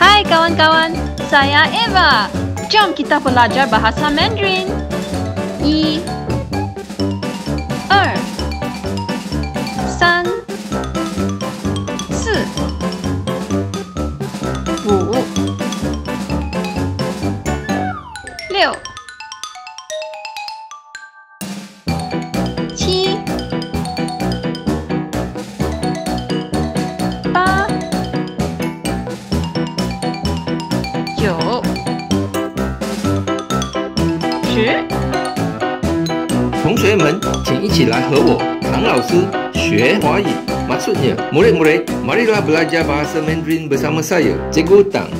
Hai kawan-kawan, saya Eva. Jom kita belajar bahasa Mandarin. I, er, san, si, liu, 九、十。同学们，请一起来和我唐老师学华语。Maksudnya, murid-murid, marilah belajar bahasa Mandarin bersama saya, Cikgu Tang.